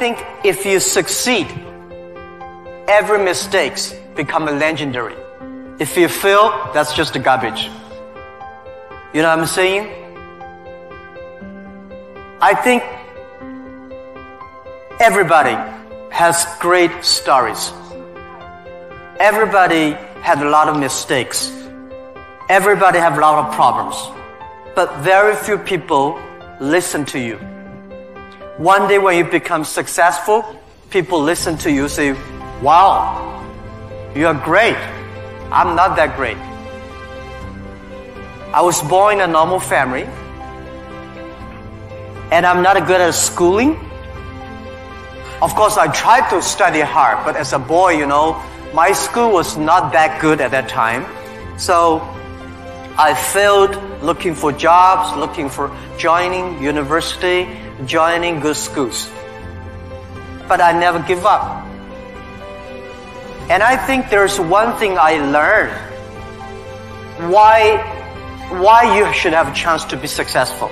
think if you succeed, every mistakes become a legendary. If you fail, that's just a garbage. You know what I'm saying? I think everybody has great stories. Everybody had a lot of mistakes. Everybody have a lot of problems. But very few people listen to you. One day when you become successful, people listen to you say, wow, you are great. I'm not that great. I was born in a normal family and I'm not good at schooling. Of course, I tried to study hard, but as a boy, you know, my school was not that good at that time. So I failed looking for jobs, looking for joining university, joining good schools. But I never give up. And I think there's one thing I learned. Why, why you should have a chance to be successful.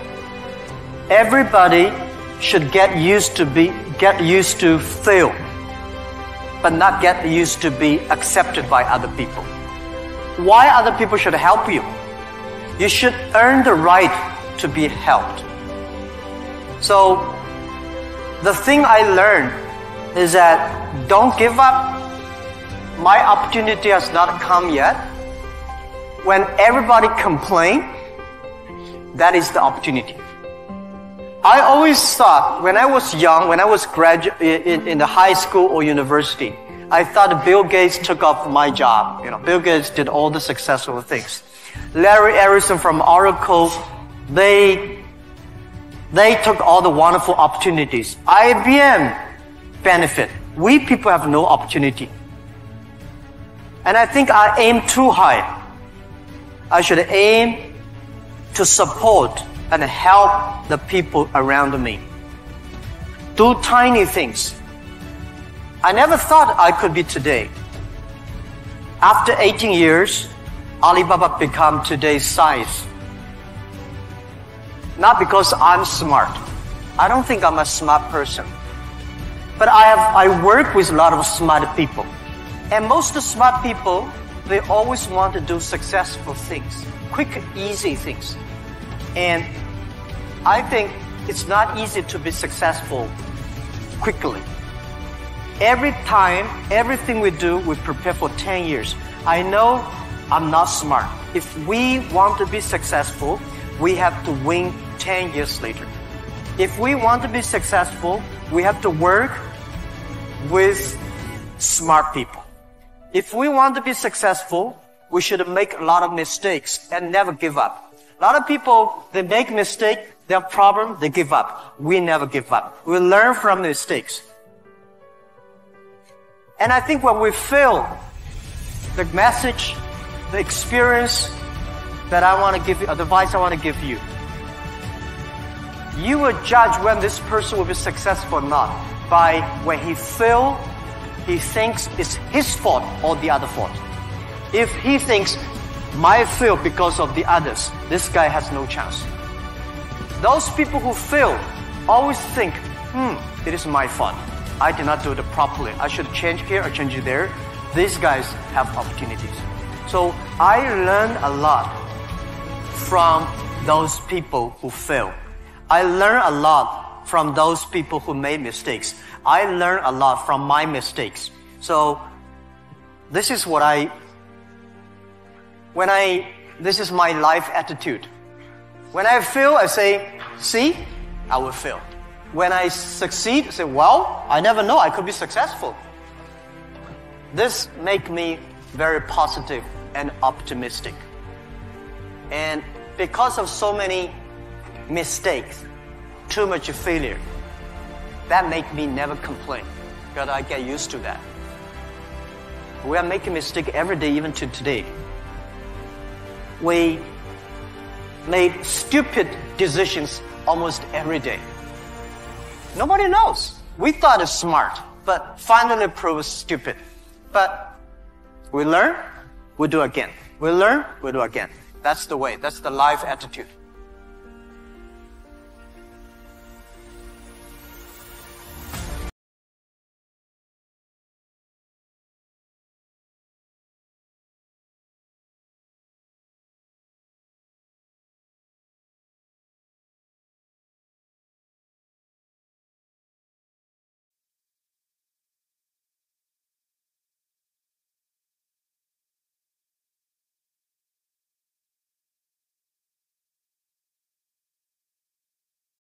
Everybody should get used to be, get used to fail, but not get used to be accepted by other people. Why other people should help you? You should earn the right to be helped. So, the thing I learned is that don't give up. My opportunity has not come yet. When everybody complains, that is the opportunity. I always thought when I was young, when I was in, in the high school or university, I thought Bill Gates took off my job. You know, Bill Gates did all the successful things. Larry Ellison from Oracle, they, they took all the wonderful opportunities. IBM benefit. We people have no opportunity. And I think I aim too high. I should aim to support and help the people around me. Do tiny things. I never thought I could be today. After 18 years, Alibaba become today's size. Not because I'm smart. I don't think I'm a smart person. But I have, I work with a lot of smart people. And most smart people, they always want to do successful things. Quick, easy things. And I think it's not easy to be successful quickly. Every time, everything we do, we prepare for 10 years. I know I'm not smart. If we want to be successful, we have to win 10 years later. If we want to be successful, we have to work with smart people. If we want to be successful, we should make a lot of mistakes and never give up. A lot of people, they make mistake, they have problem, they give up. We never give up. We learn from mistakes. And I think when we fail, the message the experience that I want to give you, advice I want to give you. You will judge when this person will be successful or not by when he fail, he thinks it's his fault or the other fault. If he thinks my fail because of the others, this guy has no chance. Those people who fail always think, hmm, it is my fault. I did not do it properly. I should change here or change there. These guys have opportunities. So I learned a lot from those people who fail. I learn a lot from those people who made mistakes. I learn a lot from my mistakes. So this is what I, when I, this is my life attitude. When I fail, I say, see, I will fail. When I succeed, I say, well, I never know, I could be successful. This make me very positive and optimistic. And because of so many mistakes, too much failure, that make me never complain. Because I get used to that. We are making mistake every day, even to today. We made stupid decisions almost every day. Nobody knows. We thought it's smart, but finally proved stupid. But we learn, we do again. We learn, we do again. That's the way. That's the life attitude.